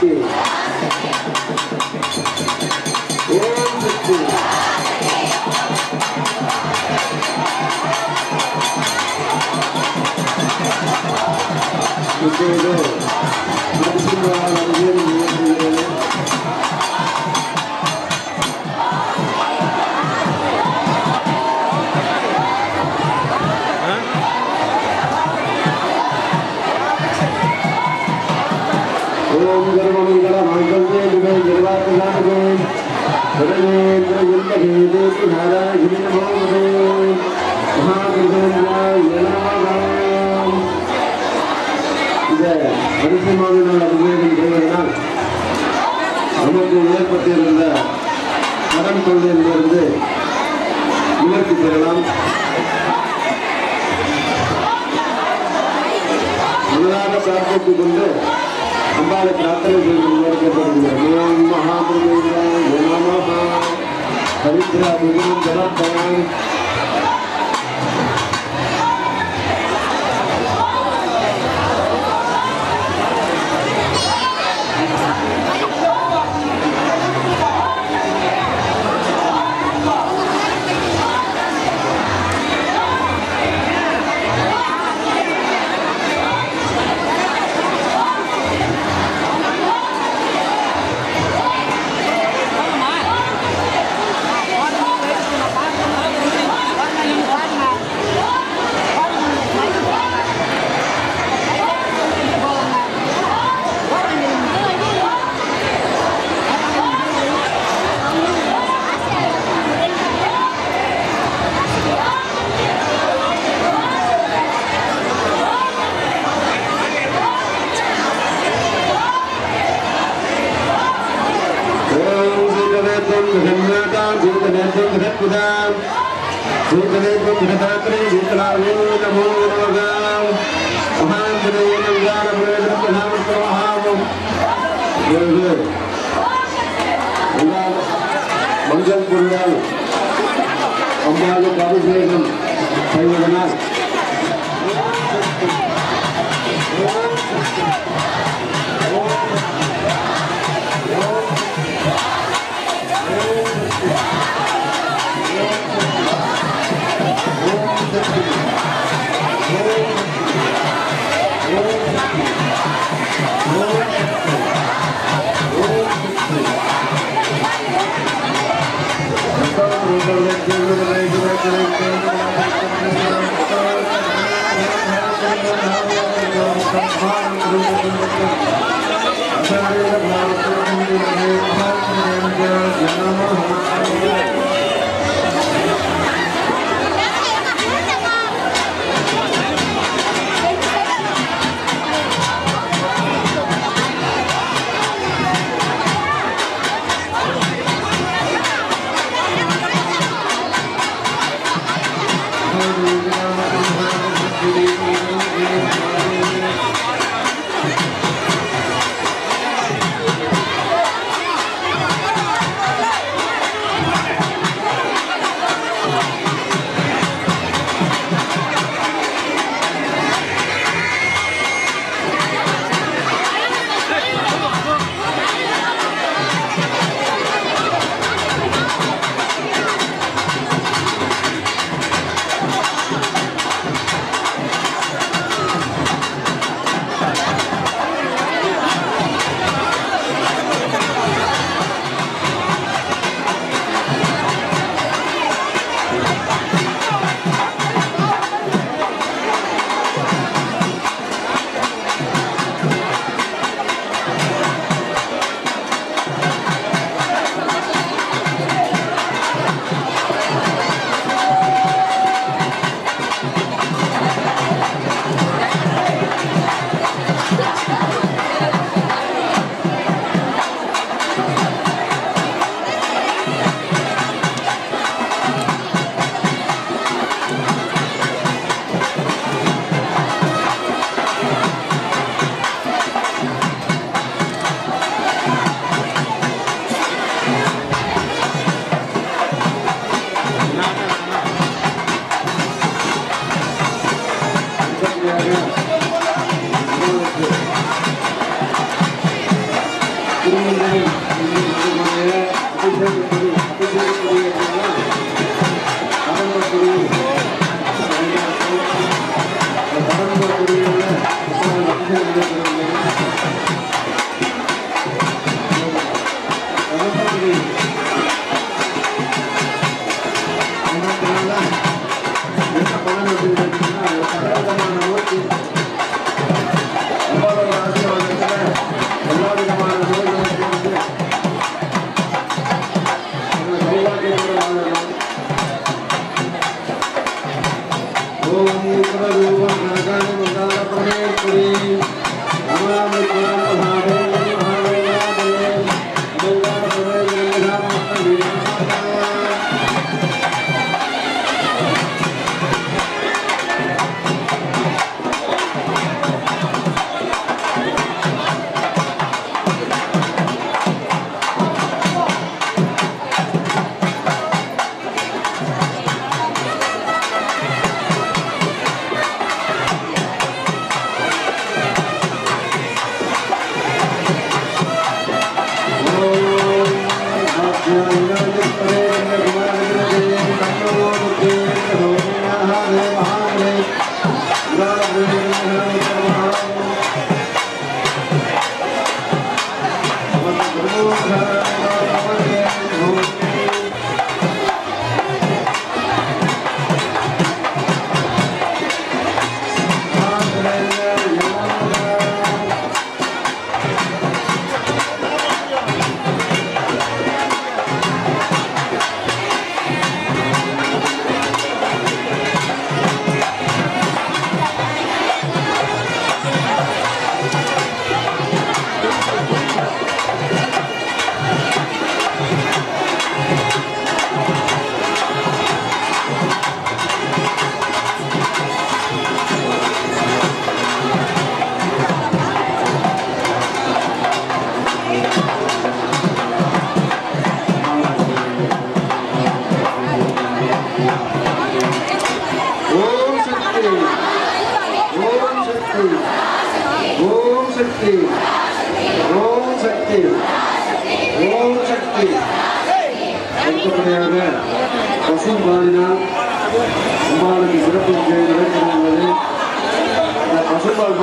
Wonderful. Wonderful. Good. நமக்கு ஏற்பட்டிருந்த கடன் தொல்லையிலிருந்து நிவர்த்தி பெறலாம் முதலாக பிரார்த்தித்துக் கொண்டு அம்பாளை பிரார்த்தனை செய்து கேட்கப்படுகிறது ஓம் மகாபிரதேவாய நமஹ பவித்ரா புஜனம் ஜலப்பயான்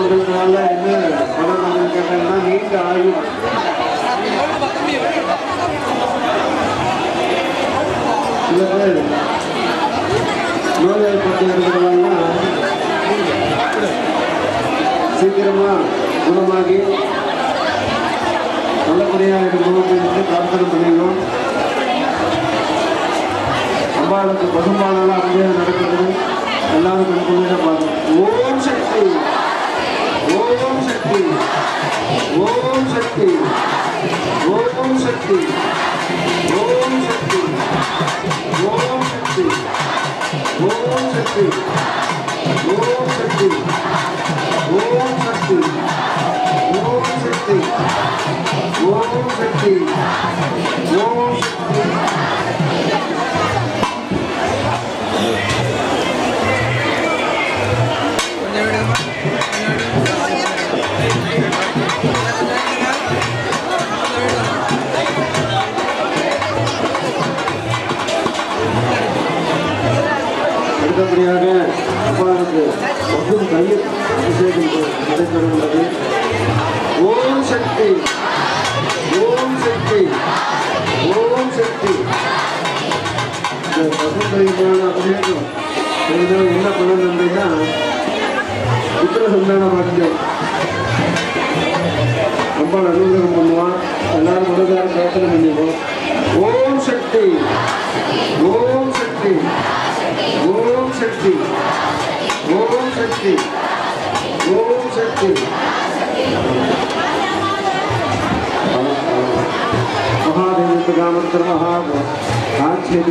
கொடுக்கறதுனால என்ன பலன் அப்படின்னு கேட்டாங்கன்னா நீண்ட ஆயுள். சில பேர் நோய்வாய்ப்பட்டு இருக்கிறவங்கன்னா சீக்கிரமா குணமாகி நல்லபடியாக இருக்கணும்னு பிரார்த்தனை பண்ணிக்கணும் அம்பாளுக்கு பசும்பாலெல்லாம் அப்படியே நடக்கிறது. எல்லாரும் கண்கொண்டு பார்க்கணும். ஓம் சக்தி! ஓம் சக்தி ஓம் சக்தி ஓம் சக்தி ஓம் சக்தி ஓம் சக்தி ஓம் சக்தி ஓம் சக்தி ஓம் சக்தி ஓம் சக்தி ஓம் சக்தி ஓம் சக்தி அடுத்தபடியாக அப்பாவுக்கு மற்றும் கையில் அபிஷேகம் நடைபெறுகிறது ஓம் சக்தி ஓம் சக்தி ஓம் சக்தி. இந்த பசுமையான அபிஷேகம் என்ன பண்ணணும் அப்படின்னா புத்திர சந்தான பாக்கியம். ரொம்ப அனுகிரகம் பண்ணுவான். எல்லாரும் மனதார பிரார்த்தனை பண்ணிடுவோம் ஓம் சக்தி ஓம் शक्ति ओम शक्ति ओम शक्ति ओम शक्ति महादेव तुम्हारा महादेव आज के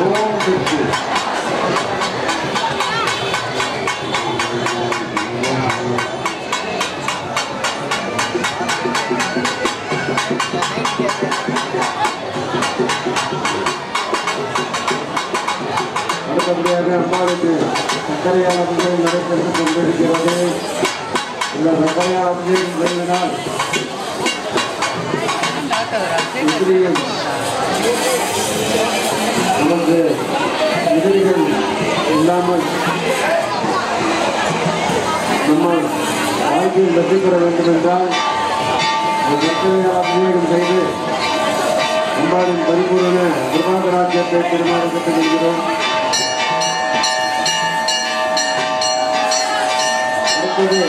ஓம் சக்தி அடுத்தபடியாக அம்மாவுக்கு சர்க்கரையால் அபிஷேகம் நடைபெற்றுக் கொண்டிருக்கிறது இந்த சர்க்கரையால் அபிஷேகம் செய்வதால் எதிரிகள் நமக்கு எதிரிகள் இல்லாமல் நம்ம வாழ்க்கையில் வெற்றி பெற வேண்டும் என்றால் இந்த அபிஷேகம் செய்து அம்பாவின் பரிபூர்ண கிருபாகராஜ்யத்தை பெருமாறு பெற்றுக்கொள்கிறோம் அடுத்தது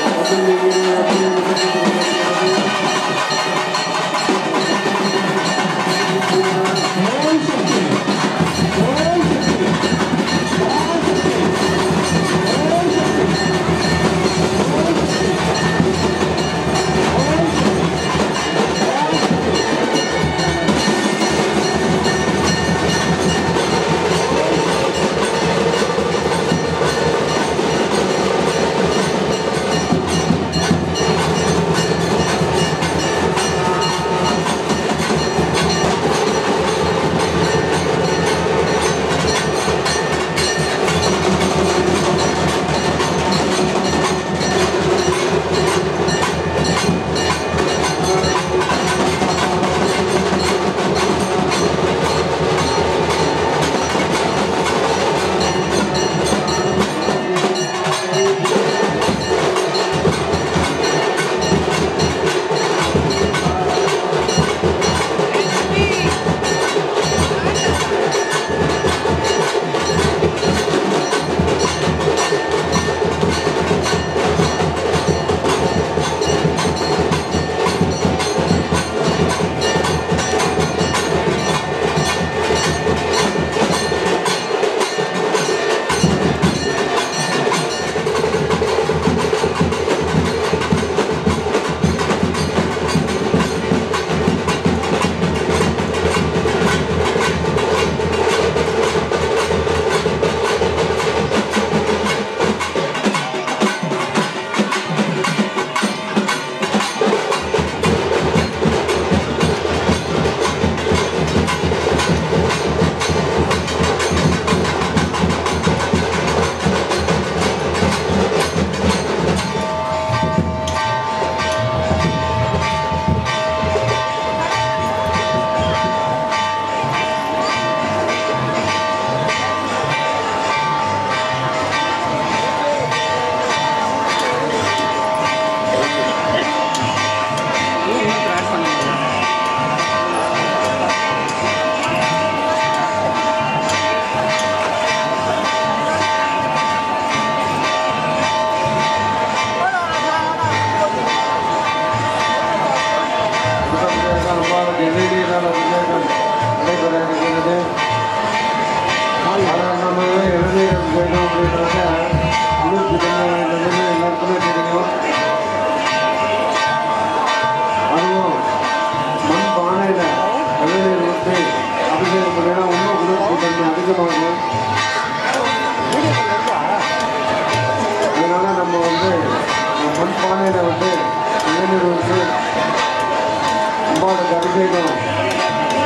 அபிஷேகம்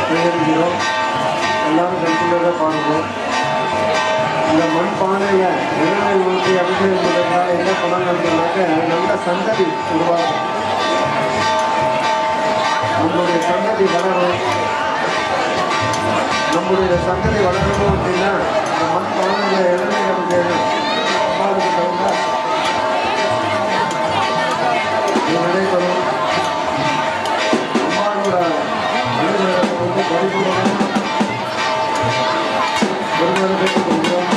செய்திருக்கிறோம் எல்லாரும் கண்டிப்பாக பாடுவோம் இந்த மண் பானையில் இளநீர் ஊற்றி அபிஷேகம் பண்ணுறதுனால என்ன பண்ணணும்னாக்க நல்ல சந்ததி உருவாகும். நம்முடைய சந்ததி வளரும். நம்முடைய சந்ததி வளரணும் அப்படின்னா இந்த மண் பானையில் இளநீர் நமக்கு பெருமாள்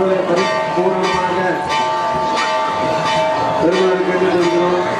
அம்பாள் பரிபூர்ணமாக பெருமாள் கேட்டுக் கொள்கிறோம்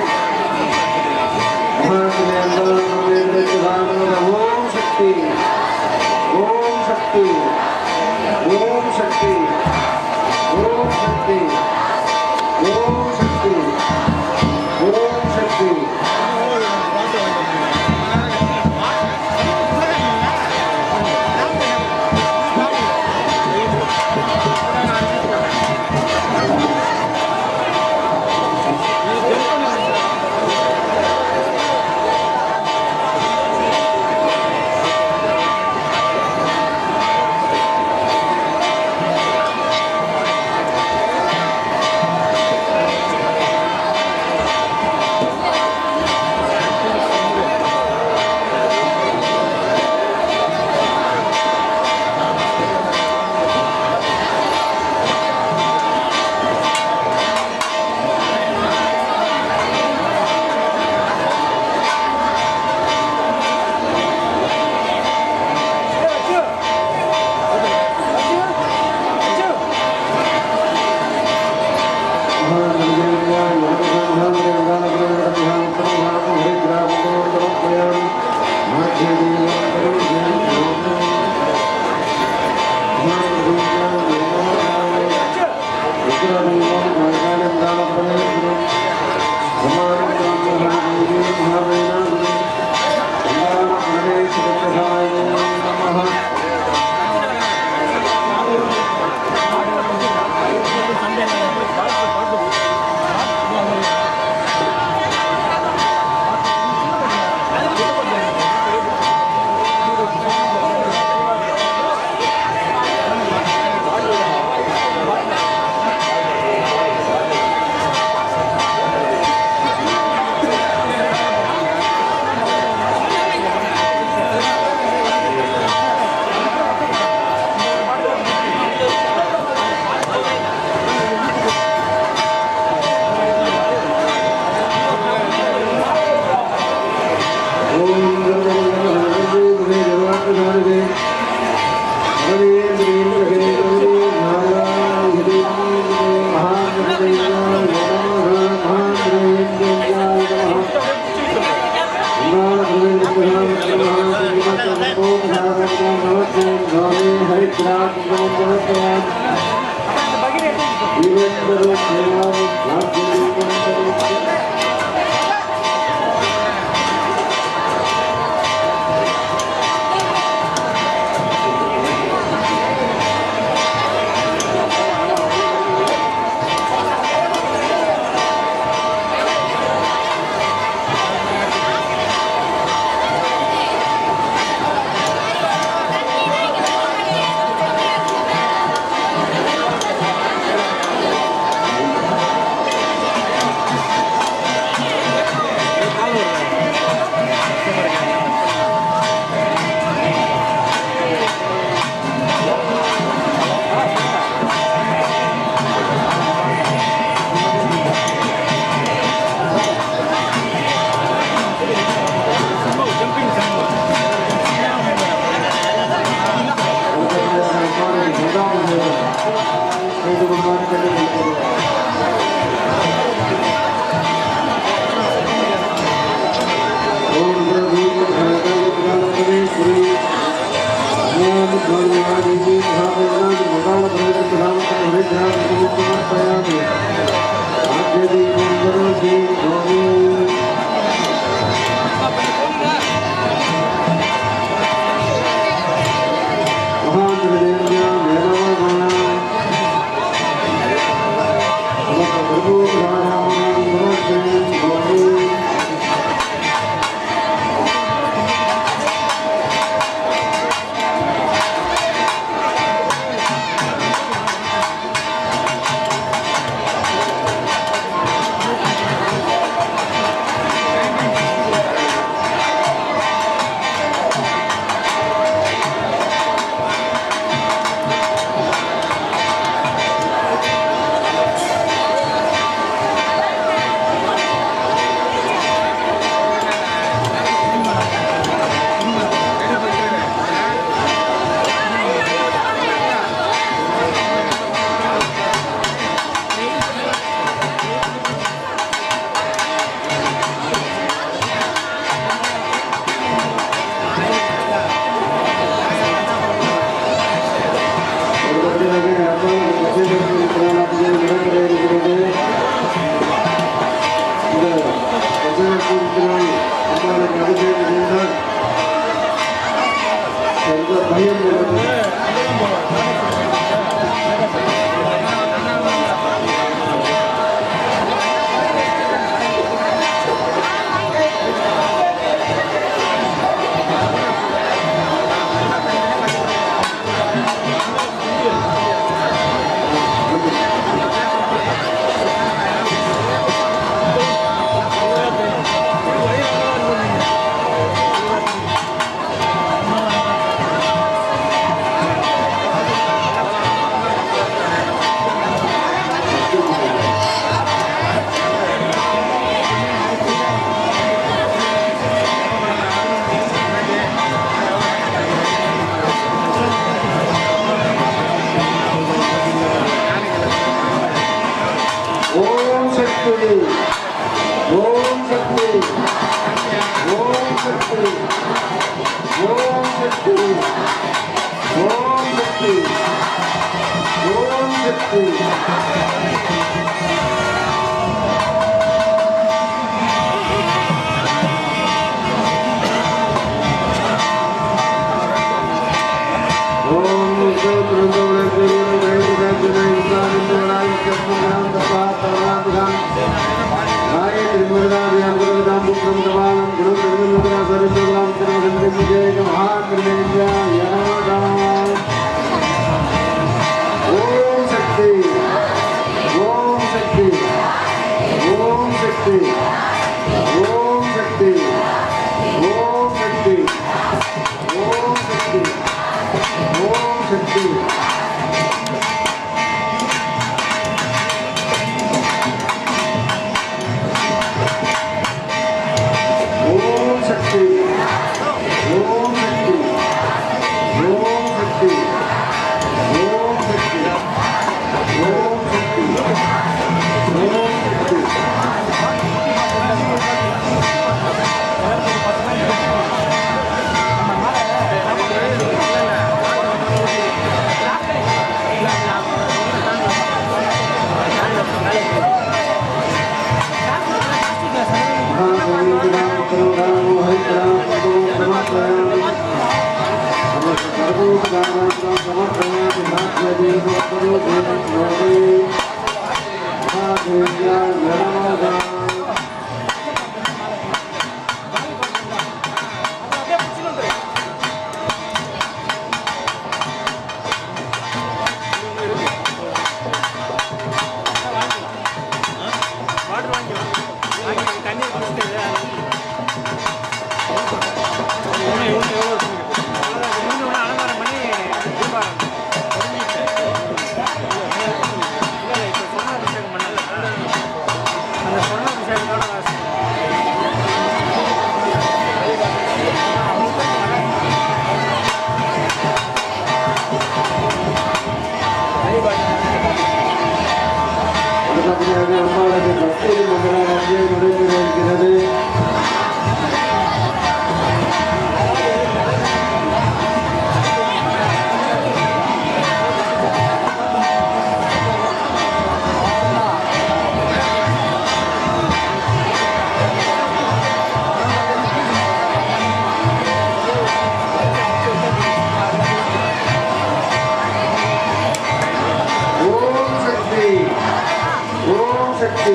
ஓம் சக்தி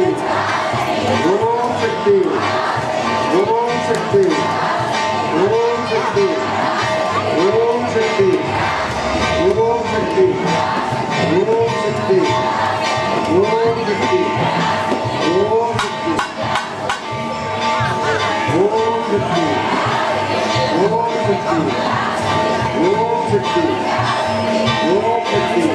ஓம் சக்தி ஓம் சக்தி ஓம் சக்தி ஓம் சக்தி ஓம் சக்தி ஓம் சக்தி ஓம் சக்தி ஓம் சக்தி ஓம் சக்தி ஓம் சக்தி ஓம் சக்தி ஓம் சக்தி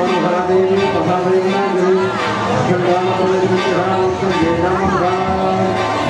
Thank you.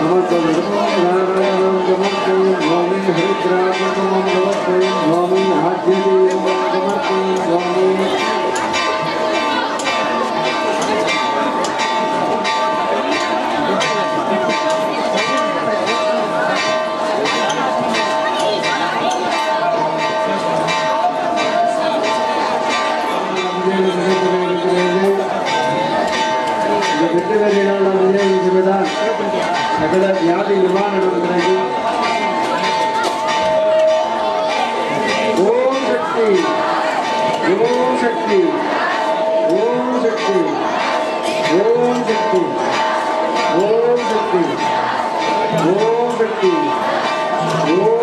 نم چند نارائن نمس کرد نارم نمس کر دین ವೆಂಕಟವೇಲಿನ ವಿಜಯದ ಸಕಲ ವ್ಯಾಧಿ ನಿರ್ಮಾಣ ಓಂ ಶಕ್ತಿ ಓಂ ಶಕ್ತಿ ಓಂ ಶಕ್ತಿ ಓಂ ಶಕ್ತಿ ಓಂ ಶಕ್ತಿ ಓಂ ಶಕ್ತಿ ಓಂ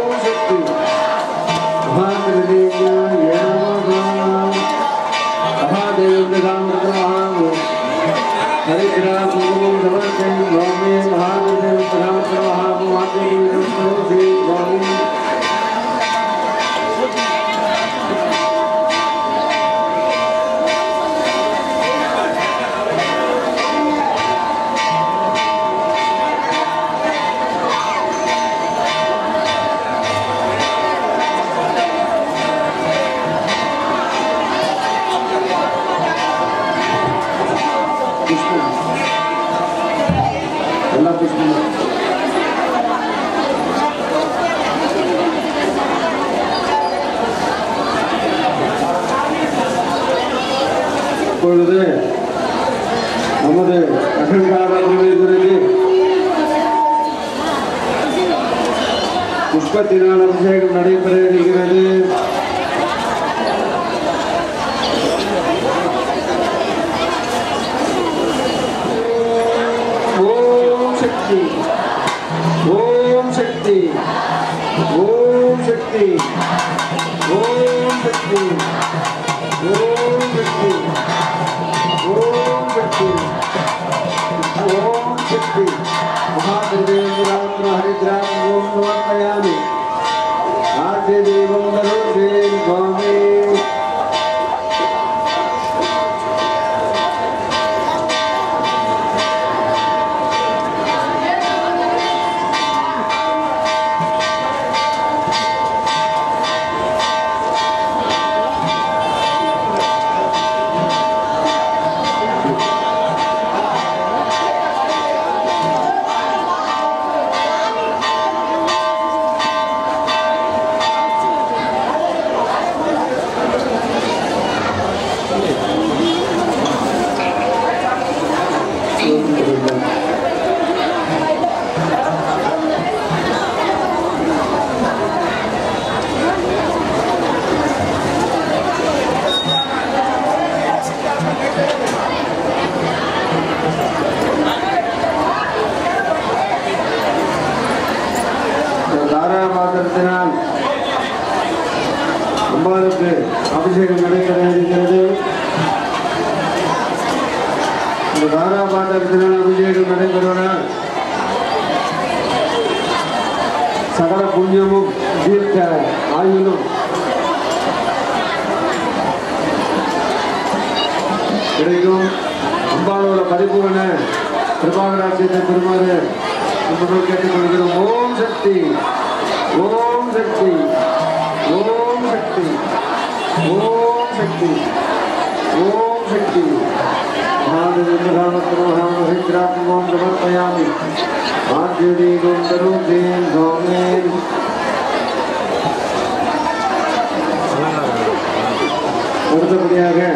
வரவேற்பினால் பூஜைகள் நடைபெறுவதால் சகல புண்ணியமும் தீர்க்க ஆயுளும். கிடைக்கும். அம்பாலோட பரிபூரண கிருபாகராட்சியத்தை பெறுமாறு நம்ம கேட்டுக்கொள்கிறோம். ஓம் சக்தி. ஓம் சக்தி. ஓம் சக்தி. ஓம் சக்தி. ஓம் شکی مانده مرام کروهام هیدرام مانده بر پیامی آجری گندرو دین دامیر اردو بیاره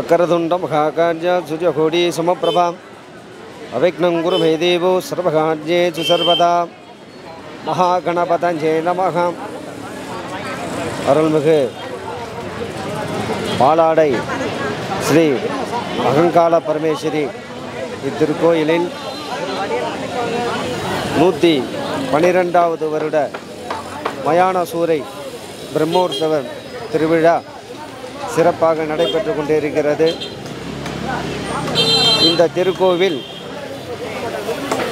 வக்கரதுண்டம் மகாகாரியா சுஜகோடி சமப்பிரபா அவிக்னம் குரு மே தேவோ சர்வகாரியேசு சர்வதா மகாகணபதஞ்சே நமக அருள்மிகு பாலாடை ஸ்ரீ அகங்கால பரமேஸ்வரி இத்திருக்கோயிலில் நூற்றி பனிரெண்டாவது வருட மயான சூறை பிரம்மோற்சவன் திருவிழா சிறப்பாக நடைபெற்று கொண்டிருக்கிறது. இந்த திருக்கோவில்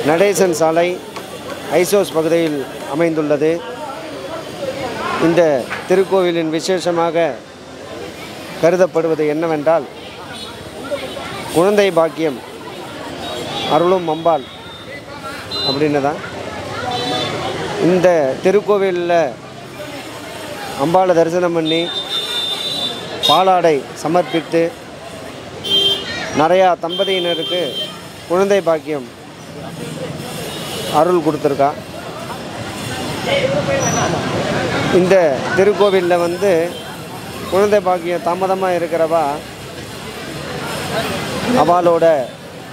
நடேசன் சாலை ஐசோஸ் பகுதியில் அமைந்துள்ளது. இந்த திருக்கோவிலின் விசேஷமாக கருதப்படுவது என்னவென்றால் குழந்தை பாக்கியம் அருளும் அம்பாள் அப்படின்னு தான். இந்த திருக்கோவிலில் அம்பாளை தரிசனம் பண்ணி பாலாடை சமர்ப்பித்து நிறையா தம்பதியினருக்கு குழந்தை பாக்கியம் அருள் கொடுத்துருக்கா. இந்த திருக்கோவிலில் வந்து குழந்தை பாக்கியம் தாமதமாக இருக்கிறவா? அவளோட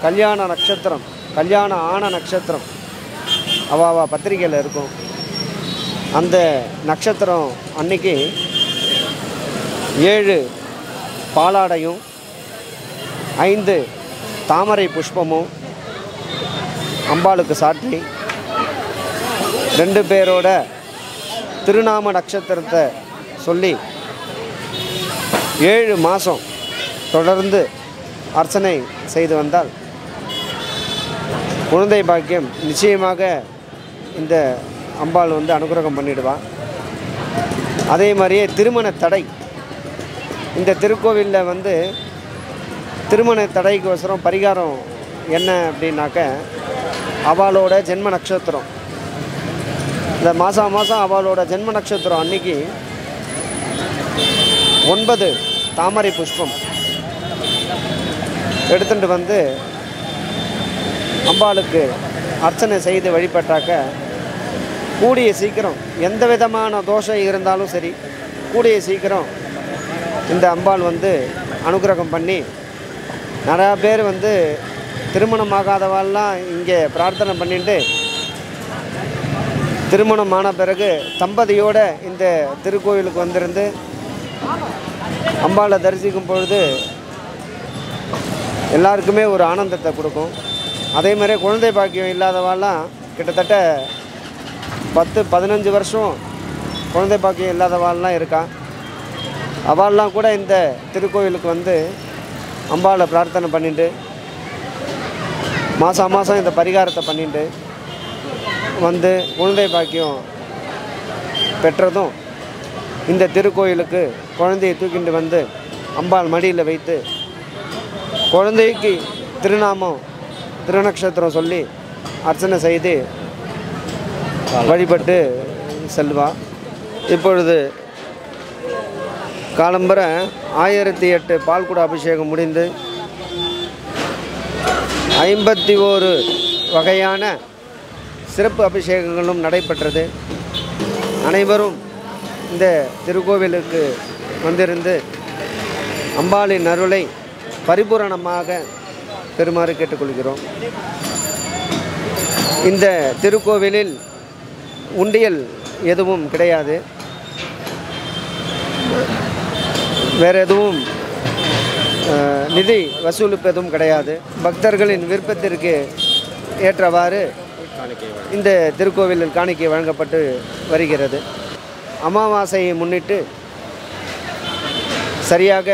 கல்யாண நட்சத்திரம் கல்யாண ஆன நட்சத்திரம் அவாவா பத்திரிகையில் பத்திரிக்கையில் இருக்கும். அந்த நட்சத்திரம் அன்னைக்கு ஏழு பாலாடையும் ஐந்து தாமரை புஷ்பமும் அம்பாளுக்கு சாட்டி ரெண்டு பேரோட திருநாம நட்சத்திரத்தை சொல்லி ஏழு மாதம் தொடர்ந்து அர்ச்சனை செய்து வந்தால் குழந்தை பாக்கியம் நிச்சயமாக இந்த அம்பாள் வந்து அனுகிரகம் பண்ணிடுவான் அதே மாதிரியே திருமண தடை இந்த திருக்கோவிலில் வந்து திருமண தடைக்கோசரம் பரிகாரம் என்ன அப்படின்னாக்க அவளோட ஜென்ம நட்சத்திரம். இந்த மாதம் மாதம் அவளோட ஜென்ம நட்சத்திரம் அன்னைக்கு ஒன்பது தாமரை புஷ்பம் எடுத்துட்டு வந்து அம்பாளுக்கு அர்ச்சனை செய்து வழிபட்டாக்க கூடிய சீக்கிரம் எந்த விதமான தோஷம் இருந்தாலும் சரி கூடிய சீக்கிரம் இந்த அம்பாள் வந்து அனுகிரகம் பண்ணி நிறையா பேர் வந்து திருமணம் ஆகாதவாள்லாம் இங்கே பிரார்த்தனை பண்ணிட்டு திருமணம் ஆன பிறகு தம்பதியோடு இந்த திருக்கோயிலுக்கு வந்திருந்து அம்பாளை தரிசிக்கும் பொழுது எல்லாருக்குமே ஒரு ஆனந்தத்தை கொடுக்கும். அதே மாதிரி குழந்தை பாக்கியம் இல்லாதவாலாம் கிட்டத்தட்ட பத்து பதினஞ்சு வருஷம் குழந்தை பாக்கியம் இல்லாதவாள்லாம் இருக்கான் அவள்லாம் கூட இந்த திருக்கோயிலுக்கு வந்து அம்பாளை பிரார்த்தனை பண்ணிட்டு மாதம் மாதம் இந்த பரிகாரத்தை பண்ணிட்டு வந்து குழந்தை பாக்கியம் பெற்றதும் இந்த திருக்கோயிலுக்கு குழந்தையை தூக்கிட்டு வந்து அம்பாள் மடியில் வைத்து குழந்தைக்கு திருநாமம் திருநக்ஷத்திரம் சொல்லி அர்ச்சனை செய்து வழிபட்டு செல்வா. இப்பொழுது காலம்பர ஆயிரத்தி எட்டு பால்குட அபிஷேகம் முடிந்து ஐம்பத்தி ஓரு வகையான சிறப்பு அபிஷேகங்களும் நடைபெற்றது. அனைவரும் இந்த திருக்கோவிலுக்கு வந்திருந்து அம்பாளின் அருளை பரிபூரணமாக பெறுமாறு கேட்டுக்கொள்கிறோம். இந்த திருக்கோவிலில் உண்டியல் எதுவும் கிடையாது. வேறு எதுவும் நிதி வசூலிப்பு எதுவும் கிடையாது. பக்தர்களின் விருப்பத்திற்கு ஏற்றவாறு இந்த திருக்கோவிலில் காணிக்கை வழங்கப்பட்டு வருகிறது. அமாவாசையை முன்னிட்டு சரியாக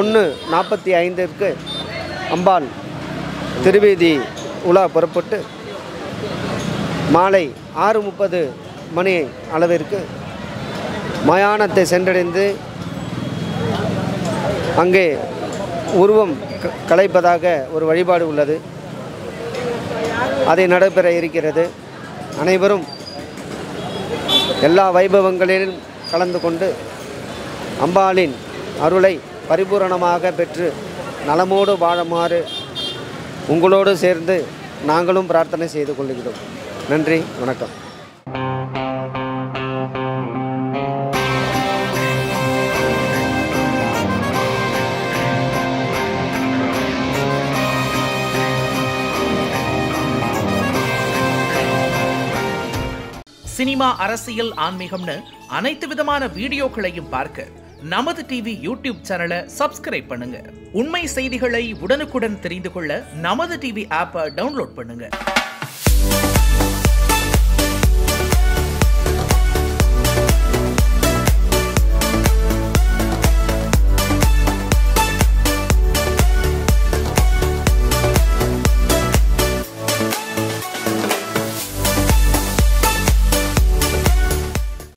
ஒன்று நாற்பத்தி ஐந்திற்கு அம்பாள் திருவீதி உலா புறப்பட்டு மாலை ஆறு முப்பது மணி அளவிற்கு மயானத்தை சென்றடைந்து அங்கே உருவம் க- கலைப்பதாக ஒரு வழிபாடு உள்ளது. அதை நடைபெற இருக்கிறது. அனைவரும் எல்லா வைபவங்களிலும் கலந்து கொண்டு அம்பாளின் அருளை பரிபூரணமாக பெற்று நலமோடு வாழுமாறு உங்களோடு சேர்ந்து நாங்களும் பிரார்த்தனை செய்து கொள்கிறோம். நன்றி வணக்கம். சினிமா அரசியல் ஆன்மீகம்னு அனைத்து விதமான வீடியோக்களையும் பார்க்க நமது டிவி யூடியூப் சேனலை சப்ஸ்கிரைப் பண்ணுங்க. உண்மை செய்திகளை உடனுக்குடன் தெரிந்து கொள்ள நமது டிவி ஆப்பை டவுன்லோட் பண்ணுங்க.